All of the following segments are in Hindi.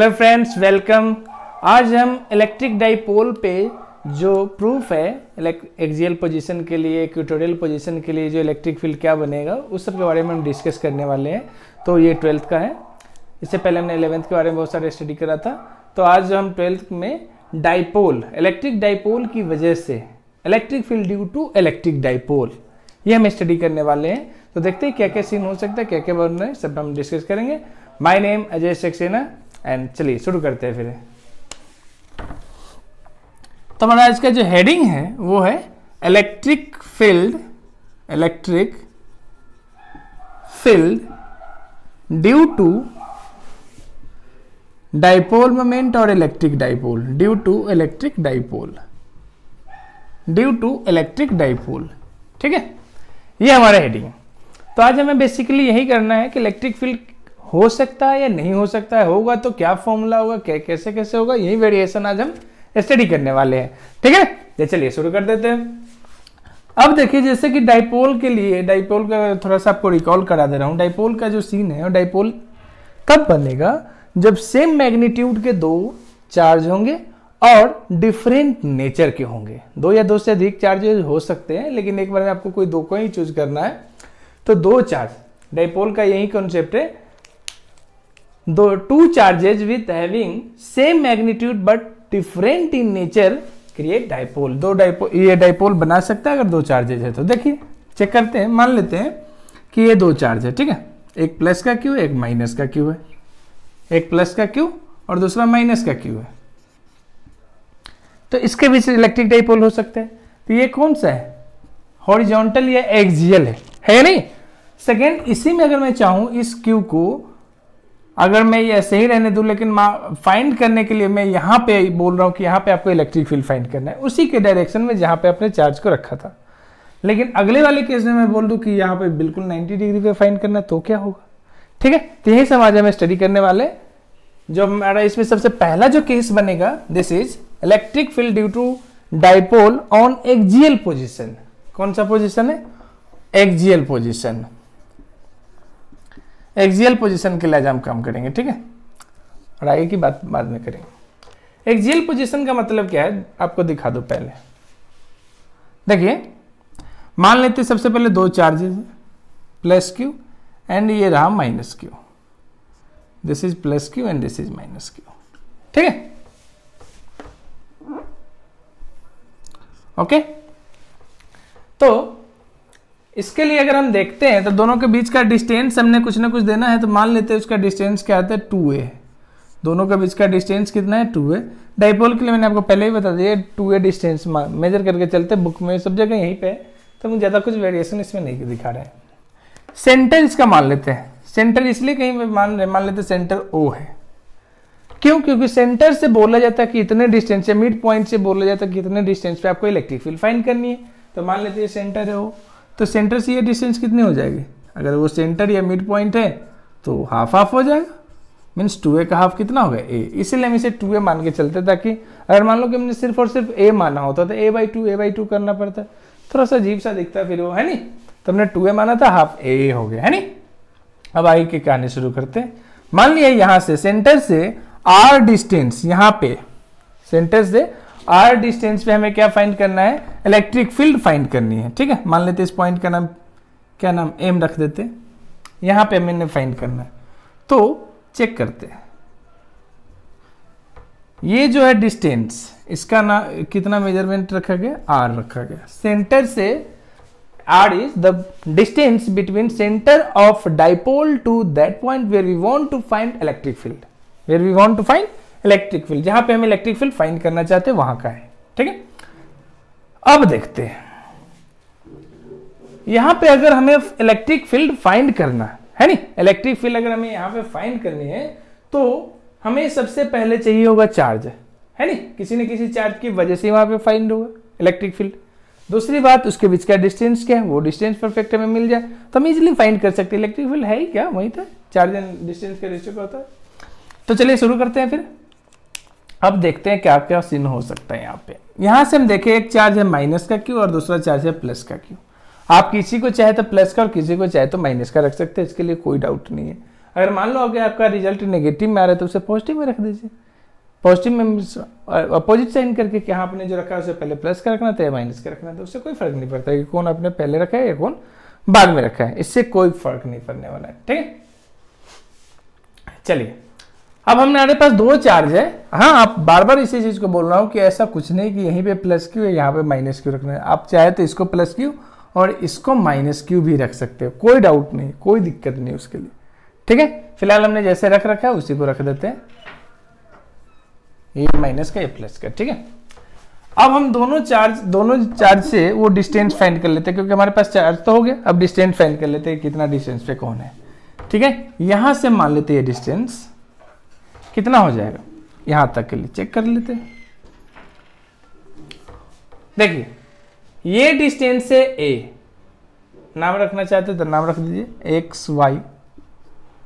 हेलो फ्रेंड्स वेलकम आज हम इलेक्ट्रिक डाइपोल पे जो प्रूफ है एक्जियल पोजीशन के लिए इक्वेटोरियल पोजीशन के लिए जो इलेक्ट्रिक फ़ील्ड क्या बनेगा, उस सब के बारे में हम डिस्कस करने वाले हैं। तो ये ट्वेल्थ का है। इससे पहले हमने इलेवेंथ के बारे में बहुत सारे स्टडी करा था। तो आज जो हम ट्वेल्थ में डाइपोल इलेक्ट्रिक डाइपोल की वजह से electric field due to electric dipole ये हम स्टडी करने वाले हैं। तो देखते हैं क्या क्या सीन हो सकता है क्या क्या बन रहे हैं, सब हम डिस्कस करेंगे। My name Ajay Saxena and चलिए, शुरू करते हैं फिर। तो हमारा आज का जो हेडिंग है, वो है electric field electric field due to dipole moment और electric dipole due to electric dipole due to electric dipole ठीक है? ये हमारा हेडिंग तो आज हमें बेसिकली यही करना है कि इलेक्ट्रिक फ़ील्ड हो सकता है या नहीं हो सकता है, होगा तो क्या फॉर्मूला होगा क्या कैसे कैसे होगा, यही वेरिएशन आज हम स्टडी करने वाले हैं। ठीक है? चलिए शुरू कर देते हैं। अब देखिए, जैसे कि डाइपोल के लिए डाइपोल का थोड़ा सा आपको रिकॉल करा दे रहा हूँ। डाइपोल का जो सीन है डाइपोल कब बनेगा? जब सेम मैग्नीट्यूड के दो चार्ज होंगे और डिफरेंट नेचर के होंगे। दो या दो से अधिक चार्जेस हो सकते हैं, लेकिन एक बार में आपको कोई दो को ही चूज़ करना है। तो दो चार्ज डाइपोल का यही कॉन्सेप्ट है। दो two charges with having same magnitude but different in nature create dipole दो डाइपोल ये डाइपोल बना सकता है अगर दो चार्जेज है तो। देखिए चेक करते हैं, मान लेते हैं कि ये दो चार्ज है, ठीक है? एक प्लस का क्यू एक माइनस का क्यू है। एक प्लस का क्यू और दूसरा माइनस का क्यू है। तो इसके बीच इलेक्ट्रिक डाइपोल हो सकते हैं। तो ये कौन सा है? हॉरिजॉन्टल या एक्सियल है। है नहीं? सेकेंड इसी में अगर मैं चाहूँ इस क्यू को अगर मैं ये ऐसे ही रहने दूँ, लेकिन फाइंड करने के लिए मैं यहाँ पे बोल रहा हूँ कि यहाँ पे आपको इलेक्ट्रिक फ़ील्ड फाइंड करना है। उसी के डायरेक्शन में जहाँ पे आपने चार्ज को रखा था। लेकिन अगले वाले केस में मैं बोल दूँ कि यहाँ पे बिल्कुल 90 डिग्री पे फाइंड करना है तो क्या होगा? ठीक है? तो यही समाज में स्टडी करने वाले जो हमारा इसमें सबसे पहला जो केस बनेगा this is electric field due to dipole on axial position कौन सा पोजिशन है? एक्जियल पोजिशन एक्सियल पोजीशन के लिए आज हम काम करेंगे, ठीक है? और आगे की बात बाद में करेंगे। एक्सियल पोजीशन का मतलब क्या है? आपको दिखा दो पहले। देखिए, मान लेते सबसे पहले दो चार्जेस प्लस क्यू एंड ये रहा minus Q this is plus Q and this is minus Q ठीक है? ओके तो इसके लिए अगर हम देखते हैं तो दोनों के बीच का डिस्टेंस हमने कुछ ना कुछ देना है तो मान लेते हैं उसका डिस्टेंस क्या आता है? टू ए दोनों के बीच का डिस्टेंस कितना है? टू ए डाइपोल के लिए मैंने आपको पहले ही बता दिया टू ए डिस्टेंस मेजर करके चलते बुक में सब जगह यहीं पे तो मुझे ज़्यादा कुछ वेरिएशन इसमें नहीं दिखा रहे हैं। सेंटर इसका मान लेते हैं। सेंटर इसलिए कहीं मान रहे मान लेते सेंटर ओ है। क्यों? क्योंकि सेंटर से बोला जाता है कि इतने डिस्टेंस से मिड पॉइंट से बोला जाता है कि इतने डिस्टेंस पे आपको इलेक्ट्रिक फ़ील्ड फाइंड करनी है। तो मान लेते हैं सेंटर है वो तो सेंटर से ये डिस्टेंस कितनी हो जाएगी? अगर वो सेंटर या मिड पॉइंट है तो हाफ़ हाफ़ हो जाएगा। मीन्स टू ए का हाफ़ कितना होगा ए इसीलिए हम इसे टू ए मान के चलते ताकि अगर मान लो कि हमने सिर्फ़ और सिर्फ़ ए माना होता तो A by two A by two करना पड़ता। थोड़ा सा अजीब सा दिखता फिर वो, है नहीं? तो हमने टू ए माना था हाफ़ ए हो गया, है नहीं? अब आगे की कहानी शुरू करते हैं। मान लिया यहाँ से सेंटर से आर डिस्टेंस यहाँ पे सेंटर से आर डिस्टेंस पे हमें क्या फाइंड करना है? इलेक्ट्रिक फ़ील्ड फाइंड करनी है, ठीक है? मान लेते इस पॉइंट का नाम, क्या नाम? एम रख देते यहाँ पे मैंने फाइंड करना है। तो चेक करते हैं। ये जो है डिस्टेंस इसका ना, कितना मेज़रमेंट रखा गया? आर रखा गया। सेंटर से R is the distance between centre of dipole to that point where we want to find electric field where we want to find electric field. जहाँ पे हम इलेक्ट्रिक फ़ील्ड फाइंड करना चाहते हैं, वहाँ का है। ठीक है? अब देखते हैं। यहाँ पे अगर हमें इलेक्ट्रिक फ़ील्ड फाइंड करना है नहीं? इलेक्ट्रिक फ़ील्ड अगर हमें यहाँ पे फाइंड करनी है तो हमें सबसे पहले चाहिए होगा चार्ज। है नहीं? किसी न किसी चार्ज की वजह से वहाँ पे फाइंड होगा इलेक्ट्रिक फ़ील्ड। दूसरी बात, उसके बीच का डिस्टेंस क्या है? वो डिस्टेंस परफेक्ट हमें मिल जाए। तो हम इजिली फाइंड कर सकते हैं। इलेक्ट्रिक फ़ील्ड है ही क्या? वही था चार्ज एंड डिस्टेंस का रेशियो होता है? तो चलिए शुरू करते हैं फिर। अब देखते हैं क्या क्या सीन हो सकता है यहाँ पे। यहाँ से हम देखें, एक चार्ज है माइनस का क्यू और दूसरा चार्ज है प्लस का क्यू आप किसी को चाहे तो प्लस का और किसी को चाहे तो माइनस का रख सकते हैं, इसके लिए कोई डाउट नहीं है। अगर मान लो अगर आपका रिज़ल्ट नेगेटिव में आ रहा है तो उसे पॉजिटिव में रख दीजिए। पॉजिटिव में अपोजिट साइन करके क्या आपने जो रखा है उसे पहले प्लस का रखना था या माइनस का रखना था, उससे कोई फ़र्क नहीं पड़ता कि कौन आपने पहले रखा है या कौन बाद में रखा है। इससे कोई फ़र्क नहीं पड़ने वाला है, ठीक है? चलिए। अब हमारे पास दो चार्ज है। हाँ आप बार बार इसी चीज़ को बोल रहा हूँ कि ऐसा कुछ नहीं कि यहीं पे प्लस क्यू है यहाँ पे माइनस क्यू रखना है। आप चाहे तो इसको प्लस क्यू और इसको माइनस क्यू भी रख सकते हो। कोई डाउट नहीं, कोई दिक्कत नहीं उसके लिए। ठीक है? फ़िलहाल हमने जैसे रख रखा है, उसी को रख देते हैं। ये माइनस का, ये प्लस का। ठीक है? अब हम दोनों चार्ज दोनों चार्ज से वो डिस्टेंस फाइंड कर लेते हैं, क्योंकि हमारे पास चार्ज तो हो गया। अब डिस्टेंस फाइंड कर लेते हैं कितना डिस्टेंस पे कौन है। ठीक है? यहाँ से मान लेते हैं डिस्टेंस कितना हो जाएगा? यहाँ तक के लिए चेक कर लेते हैं। देखिए, ये डिस्टेंस है ए नाम रखना चाहते तो नाम रख दीजिए। एक्स वाई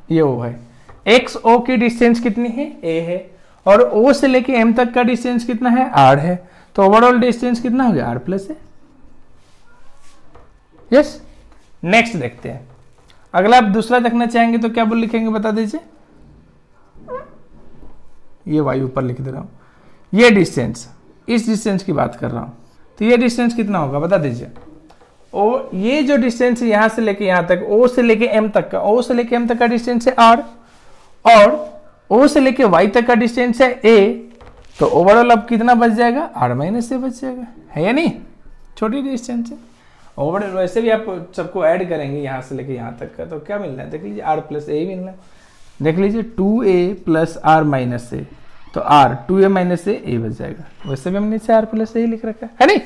ये ओ है। एक्स ओ की डिस्टेंस कितनी है? ए है। और ओ से लेके एम तक का डिस्टेंस कितना है? आर है। तो ओवरऑल डिस्टेंस कितना हो गया? आर प्लस है। यस नेक्स्ट देखते हैं। अगला आप दूसरा देखना चाहेंगे तो क्या बोल लिखेंगे बता दीजिए। ये वाई ऊपर लिख दे रहा हूँ। ये डिस्टेंस इस डिस्टेंस की बात कर रहा हूँ। तो ये डिस्टेंस कितना होगा बता दीजिए। ओ, ये जो डिस्टेंस है यहाँ से लेके यहाँ तक, ओ से लेके एम तक का, ओ से लेके एम तक का डिस्टेंस है आर और ओ से लेके वाई तक का डिस्टेंस है ए तो ओवरऑल अब कितना बच जाएगा? आर माइनस से बच जाएगा। है या नहीं? छोटी डिस्टेंस है। ओवरऑल वैसे भी आप सबको ऐड करेंगे यहाँ से लेके यहाँ तक का तो क्या मिलना है? देख लीजिए आर प्लस ए ही मिलना है। देख लीजिए two A plus R minus A तो R two A minus A A बच जाएगा। वैसे भी हमने आर प्लस ए लिख रखा है, है नहीं?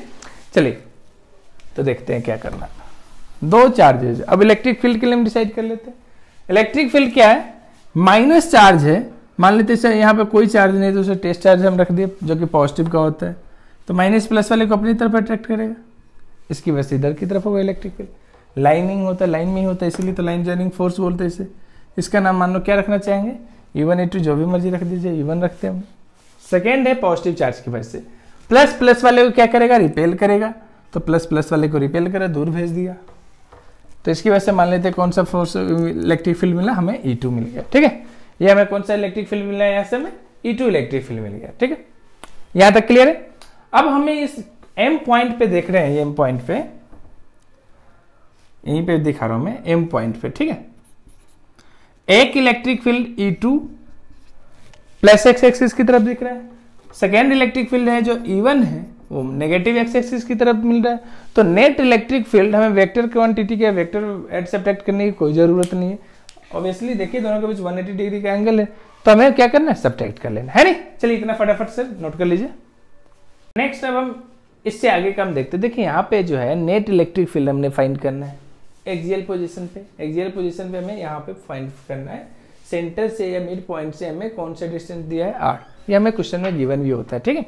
चलिए तो देखते हैं क्या करना दो चार्जेज अब इलेक्ट्रिक फ़ील्ड के लिए हम डिसाइड कर लेते हैं। इलेक्ट्रिक फ़ील्ड क्या है? माइनस चार्ज है। मान लेते हैं यहाँ पे कोई चार्ज नहीं तो उसे टेस्ट चार्ज हम रख दिए जो कि पॉजिटिव का होता है। तो माइनस प्लस वाले को अपनी तरफ़ अट्रैक्ट करेगा। इसकी वजह से इधर की तरफ़ होगा इलेक्ट्रिक फ़ील्ड लाइनिंग होता है लाइन में ही होता है इसीलिए तो लाइन जॉइनिंग फोर्स बोलते हैं इसे। इसका नाम मान लो क्या रखना चाहेंगे? ई वन टू जो भी मर्ज़ी रख दीजिए ई वन रखते हैं सेकेंड है पॉजिटिव चार्ज की वजह से। प्लस प्लस वाले को क्या करेगा? रिपेल करेगा। तो प्लस प्लस वाले को रिपेल करा, दूर भेज दिया। तो इसकी वजह से मान लेते कौन सा फोर्स इलेक्ट्रिक फ़ील्ड मिला? हमें ई e टू मिल गया। ठीक है? ये हमें कौन सा इलेक्ट्रिक फ़ील्ड मिला यहाँ से हमें ई टू इलेक्ट्रिक फ़ील्ड मिल गया। ठीक है? यहाँ तक क्लियर है? अब हमें इस एम पॉइंट पे देख रहे हैं एम पॉइंट पे। यहीं पे दिखा रहा हूँ मैं एम पॉइंट पे। ठीक है? एक electric field E two plus X axis की तरफ़ दिख रहा है। सेकेंड इलेक्ट्रिक फ़ील्ड है जो ई e वन है, वो नेगेटिव एक्स एक्सिस की तरफ़ मिल रहा है। तो नेट इलेक्ट्रिक फ़ील्ड हमें वेक्टर क्वांटिटी के वेक्टर एड सब्ट्रैक्ट करने की कोई ज़रूरत नहीं है। ऑब्वियसली देखिए दोनों के बीच 180 डिग्री का एंगल है। तो हमें क्या करना है? सब्ट्रैक्ट कर लेना है नहीं? चलिए इतना फटाफट से नोट कर लीजिए। नेक्स्ट अब हम इससे आगे का हम देखते देखिए यहाँ पे जो है नेट इलेक्ट्रिक फ़ील्ड हमने फाइंड करना है। एक्सियल पोजीशन पे। एक्सियल पोजीशन पे हमें यहाँ पे फाइंड करना है। सेंटर से या मिड पॉइंट से हमें कौन सा डिस्टेंस दिया है? आठ ये हमें क्वेश्चन में गिवन भी होता है, ठीक है?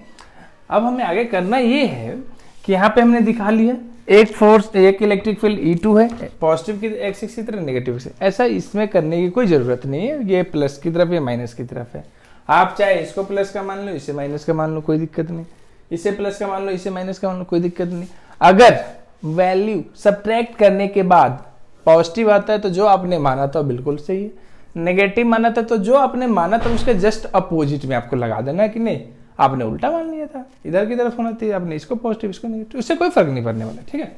अब हमें आगे करना ये है कि यहाँ पे हमने दिखा लिया, एक फोर्स एक इलेक्ट्रिक फ़ील्ड ई टू है। पॉजिटिव की एक्सिस की तरफ़ नेगेटिव से। ऐसा इसमें करने की कोई ज़रूरत नहीं है। ये प्लस की तरफ़, या माइनस की तरफ़ है। आप चाहे इसको प्लस का मान लो, इसे माइनस का मान लो, कोई दिक्कत नहीं। इसे प्लस का मान लो, इसे माइनस का मान लो, कोई दिक्कत नहीं। अगर वैल्यू सब्ट्रैक्ट करने के बाद पॉजिटिव आता है तो जो आपने माना था बिल्कुल सही है। नेगेटिव माना था तो जो आपने माना था उसके जस्ट अपोजिट में आपको लगा देना है कि नहीं, आपने उल्टा मान लिया था। इधर की तरफ़ होना चाहिए, आपने इसको पॉजिटिव, इसको नेगेटिव उससे कोई फ़र्क नहीं पड़ने वाला, ठीक है?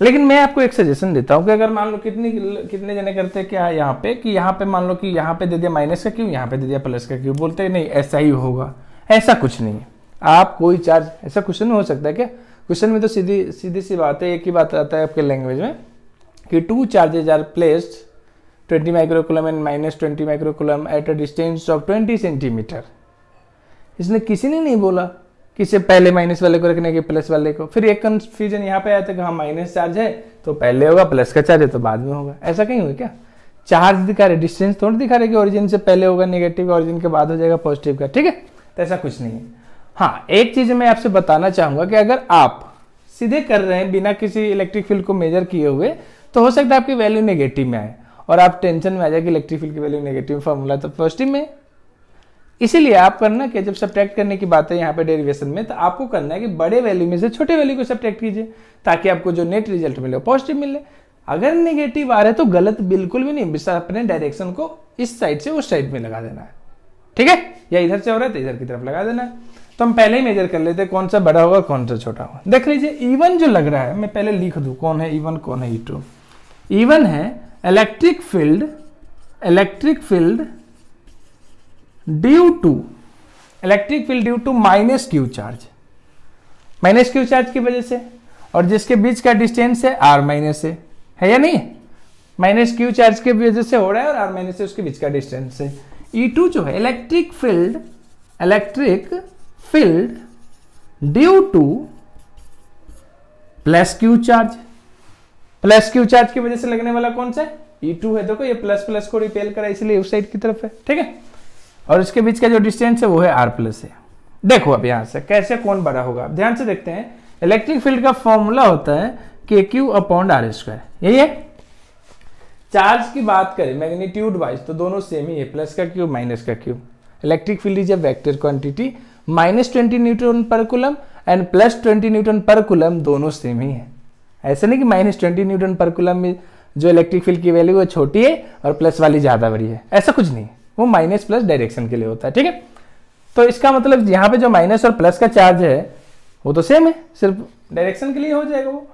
लेकिन मैं आपको एक सजेशन देता हूँ कि अगर मान लो कितनी, कितने जने करते हैं क्या यहाँ पे, कि यहाँ पे मान लो कि यहाँ पे दे दिया माइनस का क्यों यहाँ पे दे दिया प्लस का क्यों बोलते हैं, नहीं, ऐसा ही होगा, ऐसा कुछ नहीं है। आप कोई चार्ज ऐसा क्वेश्चन हो सकता है क्या? क्वेश्चन में तो सीधी सीधी सी बात है, एक ही बात आता है आपके लैंग्वेज में, कि two charges are placed 20 microcoulomb and minus 20 microcoulomb at a distance of 20 centimetre इसने किसी ने नहीं बोला कि इसे पहले माइनस वाले को रखने के प्लस वाले को। फिर एक कंफ्यूजन यहाँ पे आया था कि हाँ माइनस चार्ज है तो पहले होगा प्लस का चार्ज है तो बाद में होगा। ऐसा कहीं हुआ क्या? चार्ज दिखा रहे डिस्टेंस थोड़ा दिखा रहे कि ओरिजिन से पहले होगा नेगेटिव ओरिजिन के बाद हो जाएगा पॉजिटिव का। ठीक है? तो ऐसा कुछ नहीं है। हाँ एक चीज़ मैं आपसे बताना चाहूँगा कि अगर आप सीधे कर रहे हैं बिना किसी इलेक्ट्रिक फ़ील्ड को मेजर किए हुए तो हो सकता है आपकी वैल्यू नेगेटिव में आए और आप टेंशन में आ जाए कि इलेक्ट्रिक फ़ील्ड की वैल्यू नेगेटिव फॉर्मूला तो पॉजिटिव में, इसीलिए आप करना कि जब सब्ट्रैक्ट करने की बात है यहाँ पे डेरिवेशन में तो आपको करना है कि बड़े वैल्यू में से छोटे वैल्यू को सब्ट्रैक्ट कीजिए, ताकि आपको जो नेट रिज़ल्ट मिले वो पॉजिटिव मिले। अगर नेगेटिव आ रहा है तो गलत बिल्कुल भी नहीं अपने डायरेक्शन को इस साइड से उस साइड में लगा देना है। ठीक है? या इधर से हो रहा है तो इधर की तरफ़ लगा देना है। तो हम पहले ही मेजर कर लेते कौन सा बड़ा होगा, कौन सा छोटा होगा। देख लीजिए इवन जो लग रहा है, मैं पहले लिख दू, कौन है इवन कौन है ई टू इवन है electric field electric field due to electric field due to minus Q charge minus Q charge की वजह से? और जिसके बीच का डिस्टेंस है आर माइनस है। है या नहीं? माइनस क्यू चार्ज के वजह से हो रहा है और आर माइनस से उसके बीच का डिस्टेंस है। ई e टू जो है electric field electric field due to plus Q charge plus Q charge की वजह से लगने वाला कौन सा ई e है। देखो, ये प्लस प्लस को रिपेल करा, इसलिए उस साइड की तरफ़ है। ठीक है? और इसके बीच का जो डिस्टेंस है, वो है आर प्लस है। देखो अब यहाँ से, कैसे कौन बड़ा होगा? ध्यान से देखते हैं। इलेक्ट्रिक फ़ील्ड का फॉर्मूला होता है K Q upon R square यही है? चार्ज की बात करें मैग्नीट्यूड वाइज तो दोनों सेम ही है। प्लस का क्यू माइनस का Q electric field is a vector quantity minus twenty newton per coulomb and plus twenty newton per coulomb दोनों सेम ही है। ऐसा नहीं कि minus twenty newton per coulomb में जो इलेक्ट्रिक फ़ील्ड की वैल्यू है छोटी है और प्लस वाली ज़्यादा बड़ी है। ऐसा कुछ नहीं। वो माइनस प्लस डायरेक्शन के लिए होता है, ठीक है? तो इसका मतलब यहाँ पे जो माइनस और प्लस का चार्ज है, वो तो सेम है, सिर्फ़ डायरेक्शन के लिए हो जाएगा वो।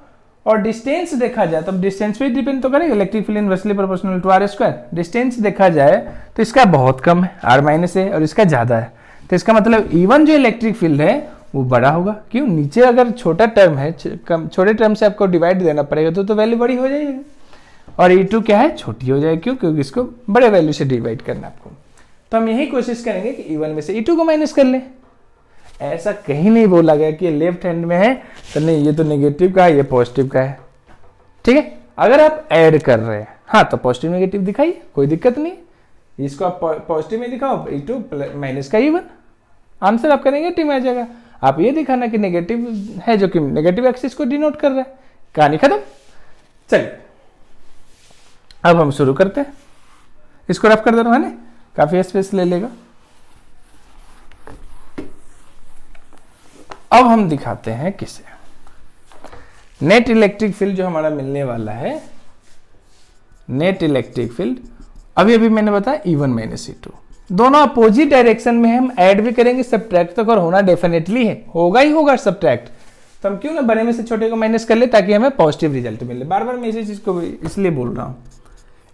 और डिस्टेंस देखा जाए तो डिस्टेंस पे डिपेंड तो करेगा, electric field inversely proportional to R square. Distance देखा जाए तो इसका बहुत कम है, आर माइनस है और इसका ज़्यादा है। तो इसका मतलब इवन जो इलेक्ट्रिक फ़ील्ड है, वो बड़ा होगा। क्यों? नीचे अगर छोटा टर्म है छोटे टर्म से आपको डिवाइड देना पड़ेगा तो तो वैल्यू बड़ी हो जाएगी। और ई टू क्या है? छोटी हो जाएगी। क्यों? क्योंकि इसको बड़े वैल्यू से डिवाइड करना आपको। तो हम यही कोशिश करेंगे कि ई वन में से ई टू को माइनस कर ले। ऐसा कहीं नहीं बोला गया कि लेफ़्ट हैंड में है तो नहीं, ये तो नेगेटिव का है, ये पॉजिटिव का है। ठीक है? अगर आप ऐड कर रहे हैं हाँ तो पॉजिटिव नेगेटिव दिखाइए, कोई दिक्कत नहीं। इसको आप पॉजिटिव में दिखाओ ई टू माइनस का ई वन आंसर आपका नेगेटिव आ जाएगा। आप ये दिखाना कि नेगेटिव है जो कि नेगेटिव एक्सिस को डिनोट कर रहा है। कहानी खत्म। चलिए, अब हम शुरू करते हैं। इसको रफ कर दे रहा हूँ काफ़ी स्पेस ले लेगा। अब हम दिखाते हैं किसे। नेट इलेक्ट्रिक फ़ील्ड जो हमारा मिलने वाला है नेट इलेक्ट्रिक फ़ील्ड अभी अभी मैंने बताया E one minus E two दोनों अपोजिट डायरेक्शन में हम ऐड भी करेंगे सब्ट्रैक्ट तक और होना डेफिनेटली है। होगा ही होगा सब्ट्रैक्ट तो हम क्यों ना बड़े में से छोटे को माइनस कर ले ताकि हमें पॉजिटिव रिज़ल्ट मिले। बार बार मैं इसी चीज़ को इसलिए बोल रहा हूँ।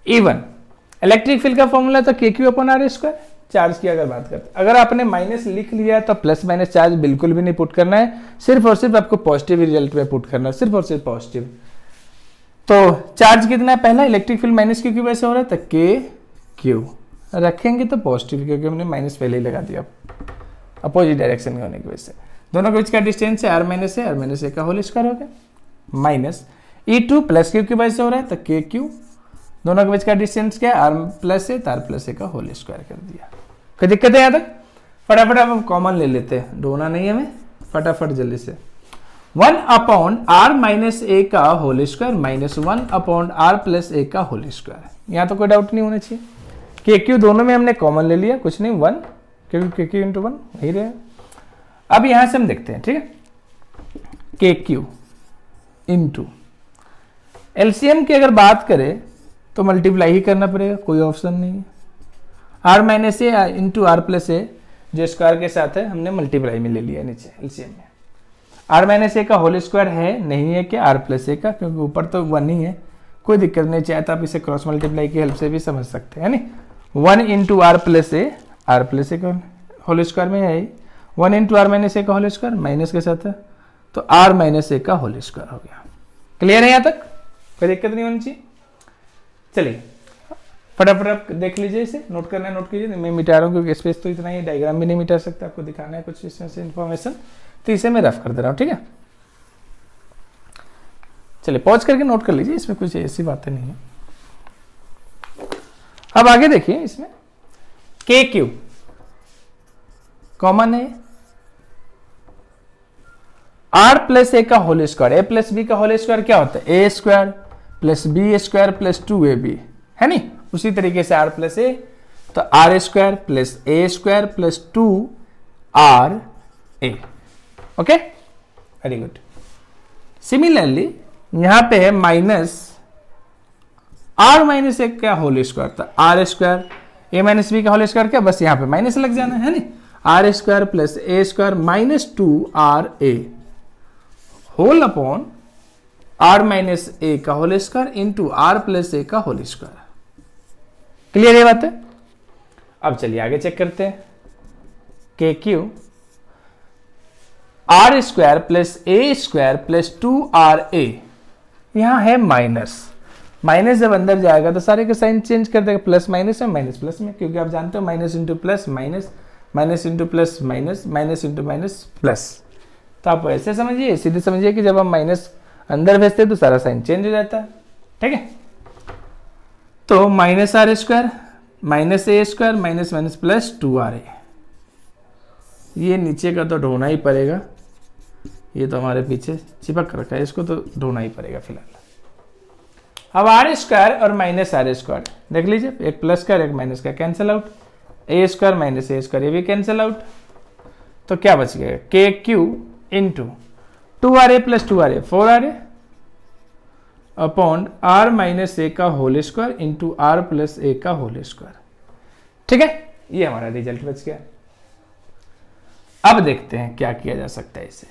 इवन इलेक्ट्रिक फ़ील्ड का फॉर्मूला तो K Q upon R square charge की अगर बात करते अगर आपने माइनस लिख लिया तो प्लस माइनस चार्ज बिल्कुल भी नहीं पुट करना है। सिर्फ़ और सिर्फ़ आपको पॉजिटिव रिज़ल्ट में पुट करना है। सिर्फ़ और सिर्फ़ पॉजिटिव तो चार्ज कितना है पहला? इलेक्ट्रिक फ़ील्ड माइनस क्यू की वजह से हो रहा है तो के क्यू रखेंगे तो पॉजिटिव क्योंकि हमने माइनस पहले ही लगा दिया। अपोजिट डायरेक्शन में होने की वजह से। दोनों के बीच का डिस्टेंस है आर माइनस है आर माइनस ए का होल स्क्वायर हो गया। Minus E two plus Q की वजह से हो रहा है तो के क्यू दोनों के बीच का डिस्टेंस क्या है? आर प्लस ए तार प्लस ए का होल स्क्वायर कर दिया। कोई दिक्कत है यहाँ तक? फटाफट हम कॉमन ले लेते हैं। ढोना नहीं हमें। फटाफट जल्दी से। One upon R minus A का whole square minus one upon R plus A का होल स्क्वायर। यहाँ तो कोई डाउट नहीं होना चाहिए। के क्यू दोनों में हमने कॉमन ले लिया, कुछ नहीं, वन क्योंकि के क्यू इंटू वन? वही रहे। अब यहाँ से हम देखते हैं, ठीक है? के क्यू इंटू एलसीएम की अगर बात करें तो मल्टीप्लाई ही करना पड़ेगा, कोई ऑप्शन नहीं है। R minus A into R plus A जो स्क्वायर के साथ है, हमने मल्टीप्लाई में ले लिया नीचे एलसीएम में। आर माइनस ए का होल स्क्वायर है, नहीं है कि आर प्लस ए का, क्योंकि ऊपर तो वन ही है। कोई दिक्कत नहीं, चाहे तो आप इसे क्रॉस मल्टीप्लाई की हेल्प से भी समझ सकते हैं one into R plus A R plus A का होल स्क्वायर में है one into R minus A का होल स्क्वायर माइनस के साथ है। तो आर माइनस ए का होल स्क्वायर हो गया। क्लियर है यहाँ तक? कोई दिक्कत नहीं होनी चाहिए? चलिए, फटाफट आप देख लीजिए इसे नोट करना है नोट कीजिए। मैं मिटा रहा हूँ, क्योंकि स्पेस तो इतना ही डायग्राम भी नहीं मिटा सकता, आपको दिखाना है कुछ इसमें से इन्फॉर्मेशन तो इसे मैं रफ कर दे रहा हूँ, ठीक है? चलिए पॉज करके नोट कर लीजिए, इसमें कुछ ऐसी बातें नहीं है। अब आगे देखिए इसमें। के क्यू कॉमन है। आर प्लस ए का whole square A plus B का होल स्क्वायर क्या होता है? A square plus B square plus two A B है नी उसी तरीके से आर प्लस ए तो R square plus A square plus two R A okay very good similarly यहाँ पे है माइनस आर माइनस एक का होल स्क्वायर था? R square A minus B का होल स्क्वायर क्या? बस यहाँ पे माइनस लग जाना, है ना R square plus A square minus two R A whole upon R minus A का whole square into R plus A का होल स्क्वायर क्लियर ये बात है? अब चलिए आगे चेक करते हैं. K Q R square plus A square plus two R A. यहाँ है माइनस। माइनस जब अंदर जाएगा तो सारे के साइन चेंज कर देगा। प्लस माइनस में माइनस प्लस में, क्योंकि आप जानते हो minus into plus minus minus into plus minus minus into minus plus तो आप ऐसे समझिए, सीधे समझिए कि जब हम माइनस अंदर भेजते हैं तो सारा साइन चेंज हो जाता है। ठीक है? तो minus R square minus A square minus minus plus two R A. ये नीचे का तो ढोना ही पड़ेगा। ये तो हमारे पीछे चिपक रखा है, इसको तो ढूंढना ही पड़ेगा फ़िलहाल। अब आर स्क्वायर और माइनस आर स्क्वायर देख लीजिए, एक प्लस का एक माइनस का cancel out A square minus A square ये भी कैंसिल आउट तो क्या बच गया? K Q into two R A plus two R A four R A upon R minus A का whole square into R plus A का होल स्क्वायर ठीक है? ये हमारा रिज़ल्ट बच गया। अब देखते हैं क्या किया जा सकता है इसे।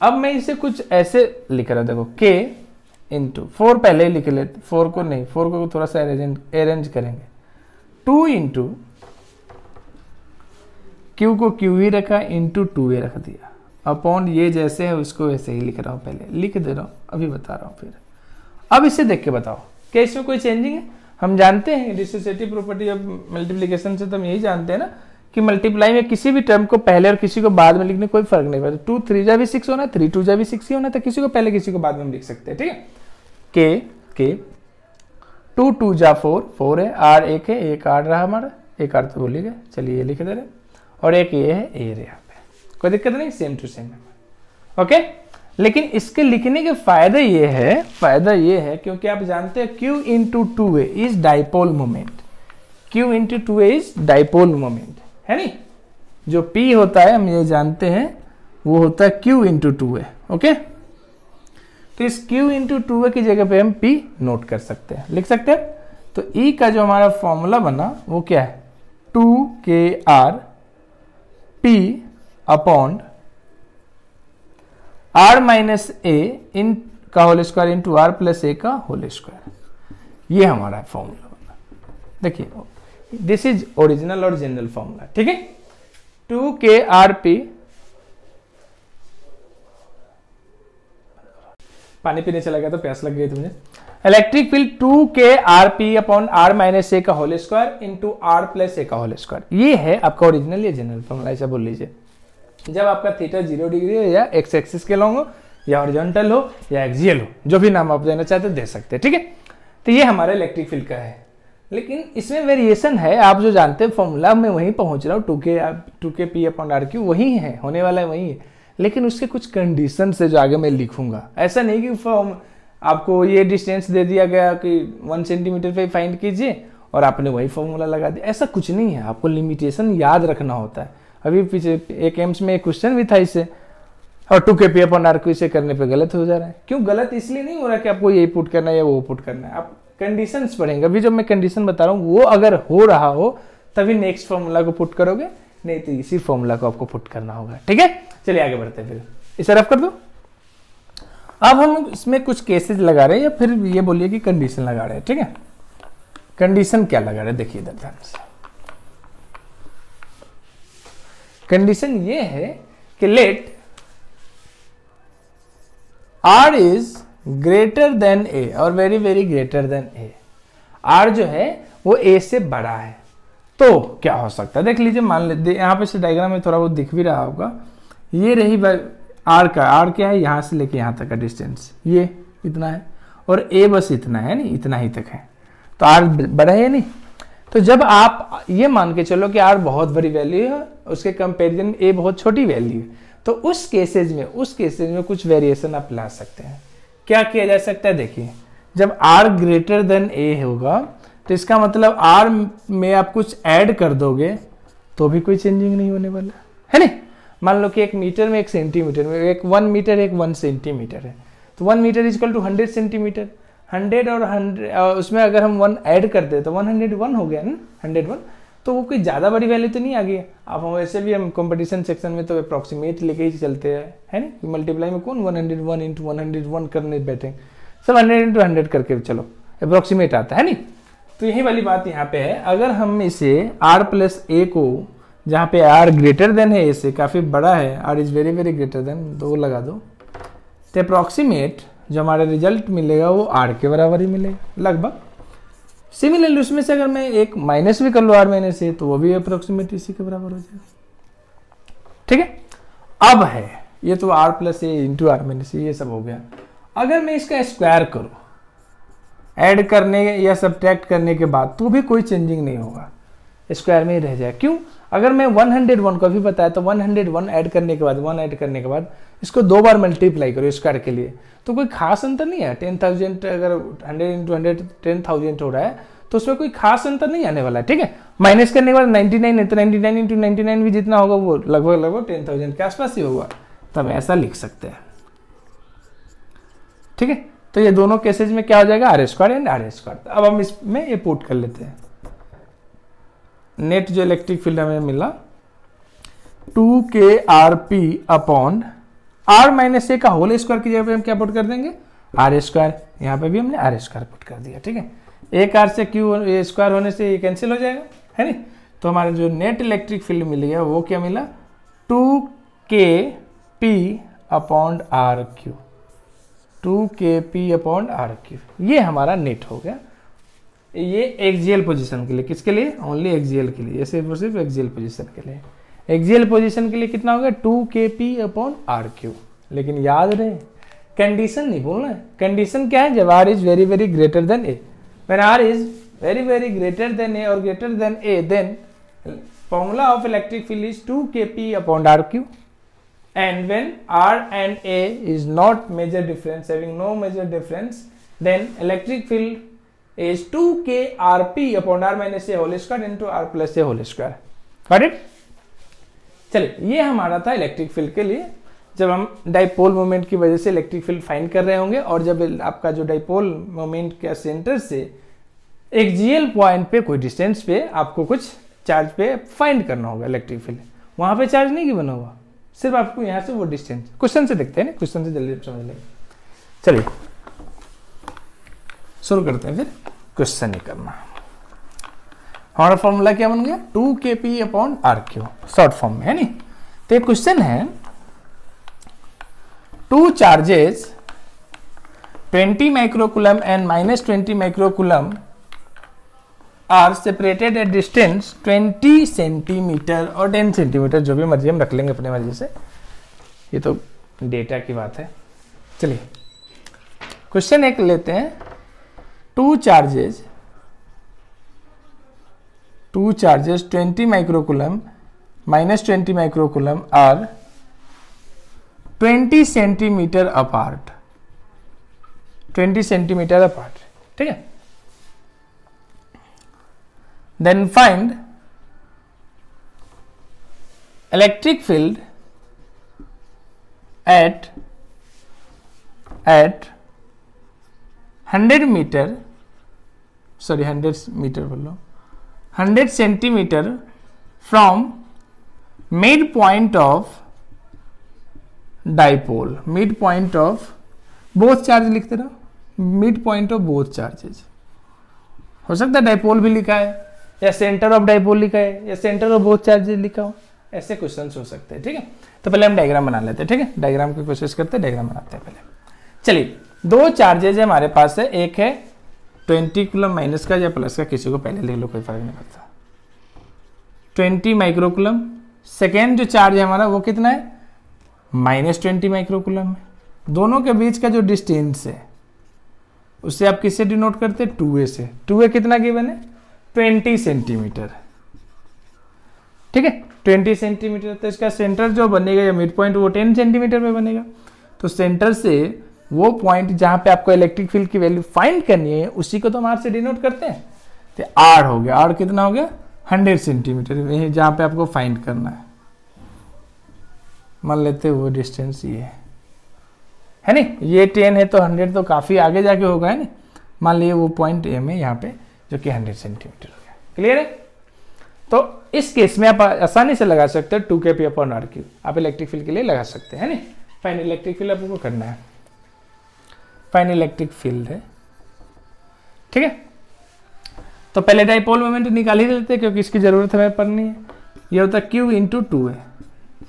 अब मैं इसे कुछ ऐसे लिख रहा देखो के इंटू फोर पहले ही लिख लेते फोर को नहीं फोर को थोड़ा सा अरेंज अरेंज करेंगे। टू इंटू क्यू को क्यू ही रखा इंटू टू ए रख दिया। अपॉन ये जैसे है, उसको वैसे ही लिख रहा हूँ पहले। लिख दे रहा हूँ, अभी बता रहा हूँ फिर। अब इसे देख के बताओ, क्या इसमें कोई चेंजिंग है? हम जानते हैं डिसोसिएटिव प्रॉपर्टी ऑफ़ मल्टीप्लीकेशन से तो हम यही जानते हैं ना कि मल्टीप्लाई में किसी भी टर्म को पहले और किसी को बाद में लिखने कोई फ़र्क नहीं पड़ता। टू थ्री जा भी सिक्स होना थ्री टू जा भी सिक्स ही होना था किसी को पहले किसी को बाद में लिख सकते हैं, ठीक है? के के टू टू जा फोर फोर है, आर एक है, एक आर रहा हमारा, एक आर तो बोलिएगा चलिए ये लिख दे रहे और एक ये है ए रे यहाँ पे। कोई दिक्कत नहीं सेम टू सेम ओके लेकिन इसके लिखने के फ़ायदा ये है, फ़ायदा ये है, क्योंकि आप जानते हैं Q into two A is dipole moment Q into two A is dipole moment है नी जो पी होता है, हम ये जानते हैं, वो होता है Q into two A okay तो इस Q इंटू टू की जगह पे हम P नोट कर सकते हैं। लिख सकते हैं? तो E का जो हमारा फॉर्मूला बना, वो क्या है? Two k r p upon r minus a इन का whole square into r plus a का होल स्क्वायर ये हमारा फॉर्मूला बना। देखिए दिस इज़ ओरिजिनल और जनरल फॉर्मूला ठीक है? टू के आर पी पानी पीने चला गया तो प्यास लग गई थी मुझे electric field two k r p upon r minus a का whole square into r plus a का होल स्क्वायर ये है आपका ओरिजिनल या जनरल फॉर्मूला ऐसा बोल लीजिए। जब आपका थीटा ज़ीरो डिग्री हो या एक्स एक्सिस के लॉन्ग हो, या ऑरिजेंटल हो, या एक्सियल हो, जो भी नाम आप देना चाहते हो, दे सकते हैं, ठीक है? तो ये हमारा इलेक्ट्रिक फ़ील्ड का है। लेकिन इसमें वेरिएशन है, आप जो जानते हैं फॉर्मूला मैं वहीं पहुँच रहा हूँ टू के टू के पी अपॉन आर क्यू वही है, होने वाला है वही है। लेकिन उसके कुछ कंडीशन से जो आगे मैं लिखूँगा। ऐसा नहीं कि फॉर्म आपको ये डिस्टेंस दे दिया गया कि वन सेंटीमीटर पे फाइंड कीजिए और आपने वही फॉर्मूला लगा दिया। ऐसा कुछ नहीं है, आपको लिमिटेशन याद रखना होता है। अभी पीछे एक एम्स में एक क्वेश्चन भी था इससे और टू के पी अपन आर को इसे करने पे गलत हो जा रहा है। क्यों? गलत इसलिए नहीं हो रहा कि आपको ये पुट करना है या वो पुट करना है। आप कंडीशन पढ़ेंगे अभी जब मैं कंडीशन बता रहा हूँ, वो अगर हो रहा हो, तभी नेक्स्ट फॉर्मूला को पुट करोगे। नहीं तो इसी फॉर्मूला को आपको पुट करना होगा। ठीक है? चलिए आगे बढ़ते हैं फिर। इसे रफ कर दो। अब हम इसमें कुछ केसेस लगा रहे हैं, या फिर ये बोलिए कि कंडीशन लगा रहे हैं। ठीक है? कंडीशन क्या लगा रहे देखिए इधर ध्यान से। कंडीशन ये है कि let r is greater than a और very very greater than a r जो है, वो ए से बड़ा है। तो क्या हो सकता है? देख लीजिए, मान लीजिए यहाँ पे से डायग्राम में थोड़ा बहुत दिख भी रहा होगा। ये रही आर का आर क्या है? यहाँ से लेके यहाँ तक का डिस्टेंस ये इतना है। और ए बस इतना है, नहीं, इतना ही तक है। तो आर बड़ा है नहीं? तो जब आप ये मान के चलो कि आर बहुत बड़ी वैल्यू है, उसके कंपेरिजन में ए बहुत छोटी वैल्यू है तो उस केसेज में, उस केसेज में कुछ वेरिएशन आप ला सकते हैं। क्या किया जा सकता है? देखिए, जब आर ग्रेटर देन ए होगा तो इसका मतलब आर में आप कुछ ऐड कर दोगे तो भी कोई चेंजिंग नहीं होने वाला। है नहीं? मान लो कि एक मीटर में एक सेंटीमीटर में, एक वन मीटर एक वन सेंटीमीटर है। तो one metre is equal two hundred centimetre hundred और हंड्रेड उसमें अगर हम वन ऐड कर दे तो वन हंड्रेड वन हो गया ना? हंड्रेड वन तो वो कोई ज़्यादा बड़ी वैल्यू तो नहीं आ गई अब हम वैसे भी हम कंपटीशन सेक्शन में तो अप्रॉक्सीमेट लेके ही चलते हैं, है ना मल्टीप्लाई में कौन? One hundred one into one hundred one करने बैठे। सब हंड्रेड इंटू हंड्रेड करके चलो अप्रॉक्सीमेट आता है नहीं? तो यही वाली बात यहाँ पे है। अगर हम इसे आर प्लस ए को, जहाँ पे आर ग्रेटर देन है, इसे काफ़ी बड़ा है r is very very greater than दो लगा दो तो अप्रॉक्सीमेट जो हमारा रिज़ल्ट मिलेगा वो आर के बराबर ही मिलेगा, लगभग। सिमिलरली उसमें से अगर मैं एक माइनस भी कर लू आर माइनस से तो वो भी अप्रोक्सीमेट इसी के बराबर हो जाएगा। ठीक है? अब है, ये तो r plus a into r minus ये सब हो गया। अगर मैं इसका स्क्वायर करूँ ऐड करने या सब्ट्रैक्ट करने के बाद तो भी कोई चेंजिंग नहीं होगा। स्क्वायर में ही रह जाए क्यों? अगर मैं 101 को भी बताया तो 101 ऐड करने के बाद वन ऐड करने के बाद, इसको दो बार मल्टीप्लाई करो स्क्वायर के लिए। तो कोई खास अंतर नहीं है। टेन थाउज़ेंड अगर hundred into hundred ten thousand हो रहा है तो उसमें कोई खास अंतर नहीं आने वाला है, ठीक है? माइनस करने के बाद नाइनटी नाइन है तो ninety nine into ninety nine भी जितना होगा, वो लगभग लगभग टेन थाउज़ेंड के आसपास ही होगा। तब ऐसा लिख सकते हैं। ठीक है? तो ये दोनों केसेज में क्या हो जाएगा? R square and r square अब हम इसमें ये पुट कर लेते हैं। नेट जो इलेक्ट्रिक फ़ील्ड हमें मिला two k r p upon r minus a का होल स्क्वायर की जगह पे हम क्या पुट कर देंगे? आर स्क्वायर यहाँ पे भी हमने आर स्क्वायर पुट कर दिया, ठीक है? एक आर से क्यू स्क्वायर होने से ये कैंसिल हो जाएगा, है नहीं? तो हमारे जो नेट इलेक्ट्रिक फ़ील्ड मिल गया वो क्या मिला? Two k p upon r cube two k p upon r cube ये हमारा नेट हो गया। ये एक्जीएल पोजीशन के लिए, किसके लिए? ओनली एक्जीएल के लिए सिर्फ़ और सिर्फ़ एक्जीएल पोजीशन के लिए। एक्जीएल पोजीशन के लिए कितना होगा? टू के पी अपॉन आर क्यू लेकिन याद रहे कंडीशन नहीं बोलना कंडीशन क्या है? जब r is very very greater than a when r is very very greater than a और greater than a then formula of electric field is two k p upon r cube and when r and a is not major difference having no major difference then electric field is 2 k rp upon r minus a whole square into r plus a whole square. Got it? चलिए, ये हमारा था इलेक्ट्रिक फ़ील्ड के लिए। जब हम डाइपोल मोमेंट की वजह से इलेक्ट्रिक फ़ील्ड फाइंड कर रहे होंगे और जब आपका जो डाइपोल मोमेंट के सेंटर से एक जीएल पॉइंट पे, कोई डिस्टेंस पे आपको कुछ चार्ज पे फाइंड करना होगा इलेक्ट्रिक फ़ील्ड वहाँ पे चार्ज नहीं बना होगा सिर्फ़ आपको यहाँ से वो डिस्टेंस क्वेश्चन से देखते हैं ना क्वेश्चन से जल्दी समझ लेंगे। चलिए, शुरू करते हैं फिर। क्वेश्चन ही करना। हमारा फॉर्मूला क्या बन गया? Two k p upon r cube short form में, है नी तो एक क्वेश्चन है two charges 20 microcoulomb and minus 20 microcoulomb are separated at distance 20 centimetre और 10 सेंटीमीटर जो भी मर्ज़ी हम रख लेंगे अपने मर्ज़ी से। ये तो डेटा की बात है। चलिए क्वेश्चन एक लेते हैं। Two charges two charges 20 microcoulomb minus twenty microcoulomb are 20 centimetre apart 20 centimetre apart ठीक है? Then find electric field at at 100 metre sorry 100 metre बोलो। 100 centimetre from mid point of dipole mid point of both charge लिखते रहो। Mid point of both charges हो सकता है डाइपोल भी लिखा है, या सेंटर ऑफ़ डाइपोल लिखा है, या सेंटर ऑफ़ बोथ चार्जेज लिखा हो। ऐसे क्वेश्चन हो सकते हैं, ठीक है? तो पहले हम डायग्राम बना लेते हैं, ठीक है? डायग्राम की कोशिश करते हैं डायग्राम बनाते हैं पहले। चलिए, दो चार्जेज हमारे पास है, एक है ट्वेंटी कुलम माइनस का या प्लस का किसी को पहले लिख लो, कोई फ़र्क नहीं पड़ता। ट्वेंटी माइक्रोकुलम, सेकेंड जो चार्ज है हमारा वो कितना है? माइनस ट्वेंटी माइक्रोकुलम है। दोनों के बीच का जो डिस्टेंस है उससे आप किससे डिनोट करते हैं? टू ए से। टू ए कितना गिवन है? Twenty centimetre. ठीक है? ट्वेंटी सेंटीमीटर तो इसका सेंटर जो बनेगा, या मिड पॉइंट वो टेन सेंटीमीटर में बनेगा। तो सेंटर से वो पॉइंट जहाँ पे आपको इलेक्ट्रिक फ़ील्ड की वैल्यू फाइंड करनी है, उसी को तो हम आर से डिनोट करते हैं। तो आर हो गया। आर कितना हो गया? हंड्रेड सेंटीमीटर जहाँ पे आपको फाइंड करना है। मान लेते वो डिस्टेंस ये है। है नहीं? ये टेन है तो हंड्रेड तो काफ़ी आगे जाके होगा, है ना मान लीजिए वो पॉइंट एम है यहाँ पे, जो कि 100 सेंटीमीटर हो गया। क्लियर है? तो इस केस में आप आसानी से लगा सकते हो two k p upon r cube आप इलेक्ट्रिक फ़ील्ड के लिए लगा सकते हैं, है नहीं? फाइन इलेक्ट्रिक फ़ील्ड आपको करना है। फाइन इलेक्ट्रिक फ़ील्ड है। ठीक है? तो पहले डाइपोल मोमेंट निकाल ही लेते हैं, क्योंकि इसकी ज़रूरत हमें पढ़नी है। ये होता है क्यू इंटू टू है।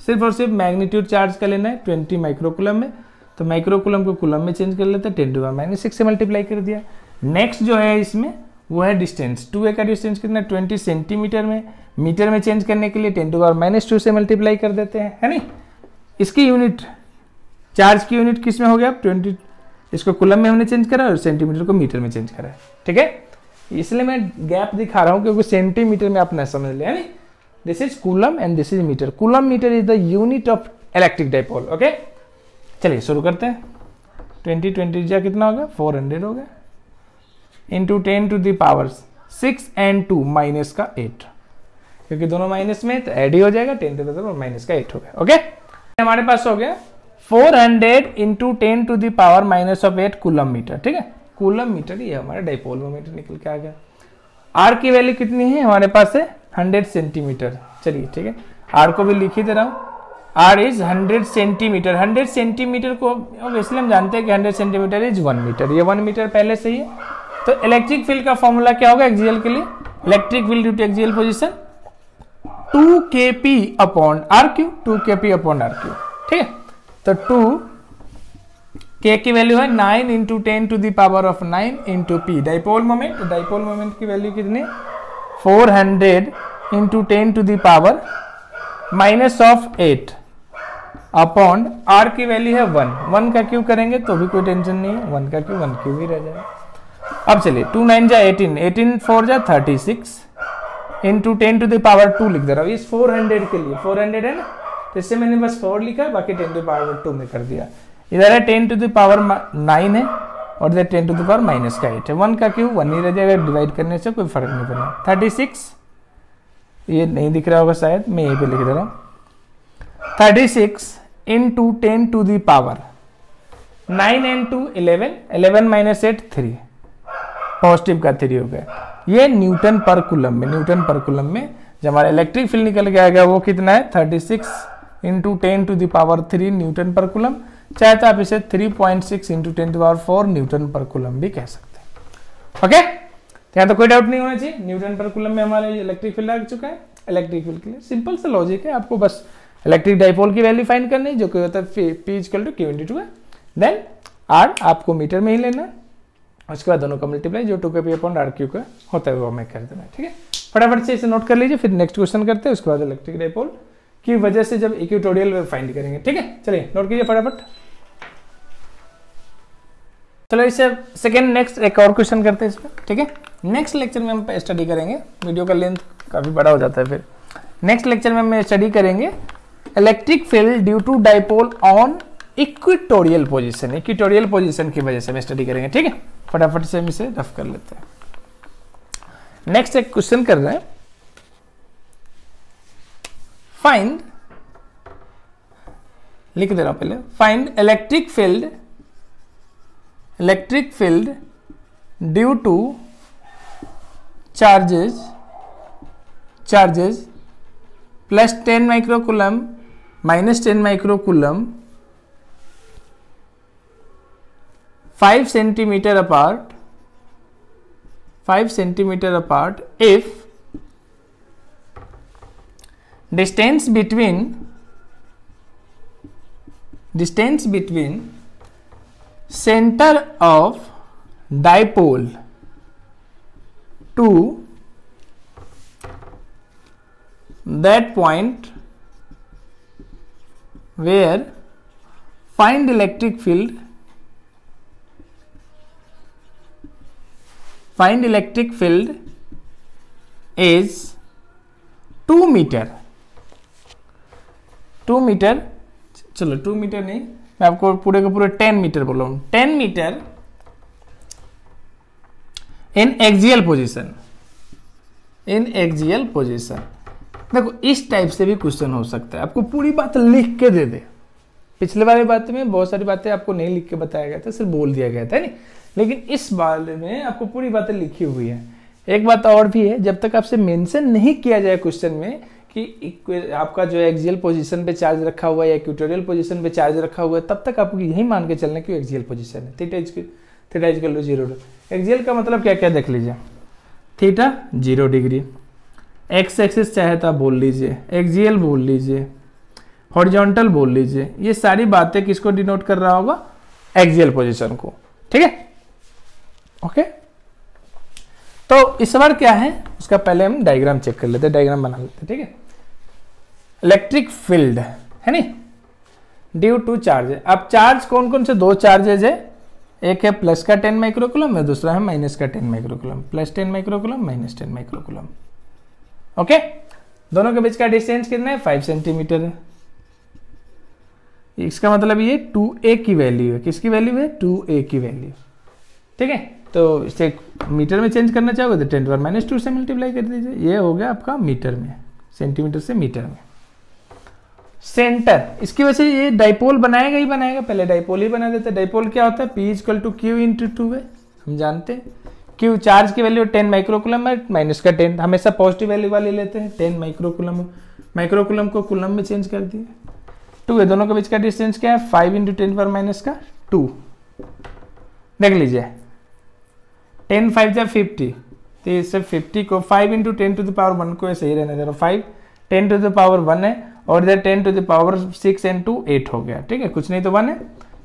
सिर्फ़ और सिर्फ़ मैग्नीट्यूड चार्ज का लेना है ट्वेंटी माइक्रोकुलम में। तो माइक्रोकुलम को कुलम में चेंज कर लेते हैं टेन टू माइनस सिक्स से मल्टीप्लाई कर दिया। नेक्स्ट जो है इसमें, वो है डिस्टेंस टू ए का डिस्टेंस कितना ट्वेंटी सेंटीमीटर में। मीटर में चेंज करने के लिए ten to power minus two से मल्टीप्लाई कर देते हैं, है नहीं? इसकी यूनिट चार्ज की यूनिट किसमें हो गया? ट्वेंटी इसको कुलम में हमने चेंज करा और सेंटीमीटर को मीटर में चेंज करा ठीक है? इसलिए मैं गैप दिखा रहा हूँ क्योंकि सेंटीमीटर में आप न समझ ले this is coulomb and this is metre coulomb metre is the unit of electric dipole okay चलिए, शुरू करते हैं। ट्वेंटी ट्वेंटी जा कितना हो गया फोर हंड्रेड हो गया into ten to the power six and to minus का एट क्योंकि दोनों माइनस में तो एड ही हो जाएगा ten to the power minus का एट हो गया ओके हमारे पास हो गया four hundred into ten to the power minus of eight coulomb metre ठीक है? कूलम मीटर ये हमारा डाइपोल मीटर निकल के आ गया। आर की वैल्यू कितनी है? हमारे पास है हंड्रेड सेंटीमीटर। चलिए, ठीक है? आर को भी लिख ही दे रहा हूँ। R is hundred centimetre. Hundred centimetre को ऑब्वियसली हम जानते हैं कि hundred centimetre is one metre ये वन मीटर पहले से ही है। तो इलेक्ट्रिक फ़ील्ड का फॉर्मूला क्या होगा एक्सियल के लिए? Electric field due to axial position two k p upon r cube two k p upon r cube ठीक है? तो टू के की वैल्यू है nine into ten to the power of nine into p dipole moment dipole moment की वैल्यू कितनी? Four hundred into ten to the power minus of eight upon r की वैल्यू है वन वन का क्यू करेंगे? तो भी कोई टेंशन नहीं है। वन का क्यू? वन क्यू ही रह जाएगा अब चलिए टू नाइन जा एटीन एटीन फोर जा thirty six into ten to the power two लिख दे रहा हूँ। इस फोर हंड्रेड के लिए फोर हंड्रेड ना तो इससे मैंने बस फोर लिखा है बाकी टेन टू पावर टू में कर दिया। इधर है टेन टू दावर नाइन है, और इधर ten to the power minus का एट है। वन का क्यू? वन ही रह जाएगा डिवाइड करने से कोई फ़र्क नहीं पड़ेगा। थर्टी सिक्स ये नहीं दिख रहा होगा शायद, मैं यहीं पे लिख दे रहा हूँ। Thirty six into ten to the power nine and two eleven eleven minus eight three positive का थ्री हो गया। ये न्यूटन पर कुलम में न्यूटन पर कुलम में जब हमारा इलेक्ट्रिक फ़ील्ड निकल के आएगा, वो कितना है? Thirty six into ten to the power three newton पर कुलम चाहे तो आप इसे three point six into ten to power four newton पर कुलम भी कह सकते हैं। ओके तो यहाँ तो कोई डाउट नहीं होना चाहिए। न्यूटन पर कुलम में हमारे इलेक्ट्रिक फ़ील्ड आ चुका है। इलेक्ट्रिक फ़ील्ड के लिए सिंपल सा लॉजिक है। आपको बस इलेक्ट्रिक डाइपोल की वैल्यू फाइंड करनी जो कि होता है p is equal two q into two है। देन आर आपको मीटर में ही लेना उसके बाद दोनों का मल्टीप्लाई जो टू के पी अपॉन आर क्यू का होता है, वो हमें कर देना ठीक है? फटाफट से इसे नोट कर लीजिए, फिर नेक्स्ट क्वेश्चन करते हैं। उसके बाद इलेक्ट्रिक डाइपोल की वजह से जब इक्विटोरियल फाइंड करेंगे। ठीक है? चलिए नोट कीजिए फटाफट। चलो इसे सेकेंड नेक्स्ट एक और क्वेश्चन करते हैं इसमें ठीक है? नेक्स्ट लेक्चर में हम स्टडी करेंगे। वीडियो का लेंथ काफ़ी बड़ा हो जाता है फिर। नेक्स्ट लेक्चर में हम स्टडी करेंगे electric field due to dipole on equatorial position equatorial position की वजह से हम स्टडी करेंगे। ठीक है? फटाफट से हम इसे रफ कर लेते हैं। नेक्स्ट एक क्वेश्चन कर रहे हैं। फाइंड लिख दे रहा हूँ पहले find electric field electric field due to charges charges plus ten microcoulomb minus ten microcoulomb five centimetre apart five centimetre apart if distance between distance between center of dipole to that point where find electric field find electric field is 2 meter two metre, चलो टू मीटर नहीं, मैं आपको पूरे के पूरे टेन मीटर बोल रहा हूँ। Ten metre in axial position in axial position देखो, इस टाइप से भी क्वेश्चन हो सकता है। आपको पूरी बात लिख के दे दे। पिछले वाली बात में बहुत सारी बातें आपको नहीं लिख के बताया गया था, सिर्फ़ बोल दिया गया था नहीं? लेकिन इस बारे में आपको पूरी बातें लिखी हुई है। एक बात और भी है, जब तक आपसे मेंशन नहीं किया जाए क्वेश्चन में कि आपका जो एक्जियल पोजीशन पे चार्ज रखा हुआ है या इक्वेटोरियल पोजीशन पे चार्ज रखा हुआ है, तब तक आपको यही मान के चलना कि एक्जियल पोजीशन है। Theta is theta is equal to zero axial का मतलब क्या क्या देख लीजिए। Theta zero degree x axis चाहे तो आप बोल लीजिए। एक्जियल बोल लीजिए। हॉरिजॉन्टल बोल लीजिए। ये सारी बातें किसको डिनोट कर रहा होगा? एक्जियल पोजिशन को। ठीक है? ओके तो बार क्या है? उसका पहले हम डायग्राम चेक कर लेते हैं डायग्राम बना लेते हैं, ठीक है? इलेक्ट्रिक फ़ील्ड है नी ड्यू टू चार्ज अब चार्ज कौन कौन से? दो चार्जेज है। एक है प्लस का टेन माइक्रोकुलम है दूसरा है माइनस का ten microcoulomb plus ten microcoulomb minus ten microcoulomb okay दोनों के बीच का डिस्टेंस कितना है? फाइव सेंटीमीटर है। इसका मतलब ये टू ए की वैल्यू है। किसकी वैल्यू है? टू ए की वैल्यू ठीक है? तो इसे मीटर में चेंज करना चाहोगे तो टेन पर माइनस टू से मल्टीप्लाई कर दीजिए। ये हो गया आपका मीटर में, सेंटीमीटर से मीटर में। सेंटर, इसकी वजह से ये डाइपोल बनाएगा ही बनाएगा। पहले डाइपोल ही बना देते डाइपोल क्या होता है? P is equal two Q into two है। हम जानते हैं। क्यू चार्ज की वैल्यू टेन माइक्रोकुलम है माइनस का टेन हमेशा पॉजिटिव वैल्यू वाली लेते हैं। टेन माइक्रोकुलम माइक्रोकुलम को कुलम में चेंज कर दिए टू है दोनों के बीच का डिस्टेंस क्या है? फाइव इंटू टेन पर माइनस का टू देख लीजिए। टेन फाइव जब फिफ्टी तो इससे फिफ्टी को five into ten to the power one को ऐसे ही रहने रहा five ten to the power one है, और इधर ten to the power six and to eight हो गया, ठीक है? कुछ नहीं तो वन है।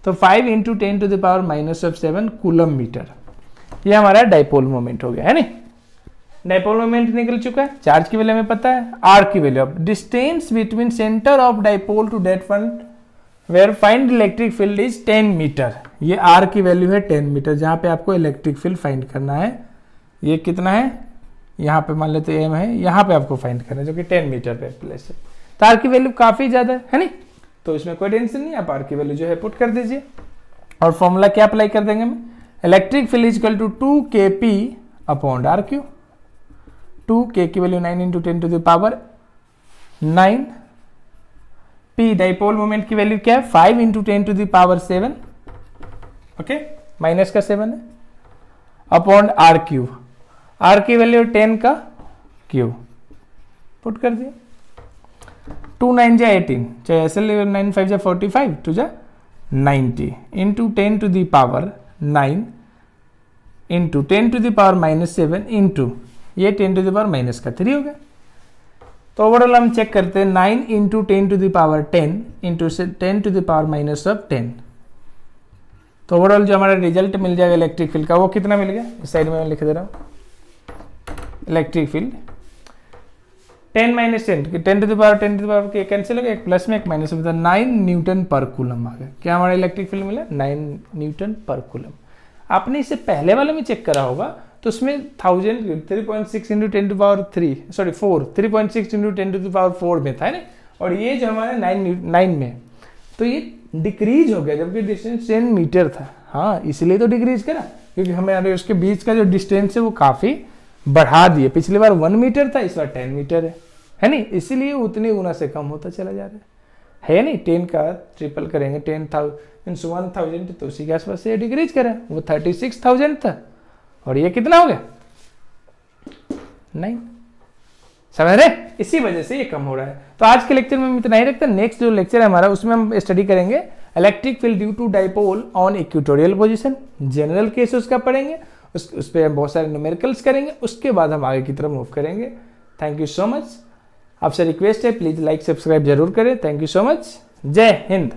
तो five into ten to the power minus of seven coulomb metre. ये हमारा डाइपोल मोमेंट हो गया, है नी डाइपोल मोमेंट निकल चुका है चार्ज की वैल्यू हमें पता है आर की value of distance between centre of dipole to that fund where find electric field is 10 metre ये आर की वैल्यू है 10 मीटर जहाँ पे आपको इलेक्ट्रिक फ़ील्ड फाइंड करना है। ये कितना है? यहाँ पे मान लेते एम है, यहाँ पे आपको फाइंड करना है, जो कि 10 मीटर पे प्लेस है। तो आर की वैल्यू काफ़ी ज़्यादा है नहीं? तो इसमें कोई टेंशन नहीं, आप आर की वैल्यू जो है पुट कर दीजिए। और फॉर्मूला क्या अप्लाई कर देंगे हम? Electric field is equal to two k p upon r cube two k की value nine into ten to the power nine p dipole moment की वैल्यू क्या है? Five into ten to the power seven okay minus का सेवन है. अपॉन आर क्यू आर की वैल्यू टेन का क्यू पुट कर दिया. टू नाइन जा एटीन चाहे एस एल नाइन फाइव जा फोर्टी फाइव टू जा ninety into ten to the power nine into ten to the power minus seven into ये ten to the power minus का थ्री हो गया. तो ओवरऑल हम चेक करते हैं nine into ten to the power ten into ten to the power minus of ten तो ओवरऑल जो हमारा रिज़ल्ट मिल जाएगा इलेक्ट्रिक फ़ील्ड का, वो कितना मिल गया? इस साइड में मैं लिख दे रहा हूँ। Electric field ten minus ten ten to the power ten to the power cancel हो गया, एक प्लस में एक माइनस में नाइन न्यूटन पर कूलम आ गया। क्या हमारा इलेक्ट्रिक फ़ील्ड मिला? नाइन न्यूटन पर कूलम आपने इसे पहले वाले में चेक करा होगा तो उसमें thousand three point six into ten to power three sorry four three point six into ten to power four में था ना? और ये जो हमारे नाइन नाइन में तो ये डिक्रीज हो गया जबकि डिस्टेंस टेन मीटर था। हाँ इसलिए तो डिक्रीज करा, क्योंकि हमें उसके बीच का जो डिस्टेंस है वो काफ़ी बढ़ा दिए पिछली बार वन मीटर था, इस बार टेन मीटर है। है नहीं? इसीलिए उतने गुना से कम होता चला जा रहा है। है नहीं? टेन का ट्रिपल करेंगे टेन थाउज़ेंड वन थाउज़ेंड तो उसी के आसपास से डिक्रीज करें। वो थर्टी सिक्स थाउज़ेंड था। और ये कितना हो गया? नहीं। समझ रहे? इसी वजह से ये कम हो रहा है। तो आज के लेक्चर में हम इतना ही रखते हैं। नेक्स्ट जो लेक्चर है हमारा उसमें हम स्टडी करेंगे electric field due to dipole on equatorial position general case उसका पढ़ेंगे उस, उस पर हम बहुत सारे न्यूमेरिकल्स करेंगे उसके बाद हम आगे की तरफ़ मूव करेंगे। थैंक यू सो मच आपसे रिक्वेस्ट है प्लीज़ लाइक सब्सक्राइब ज़रूर करें। थैंक यू सो मच जय हिंद।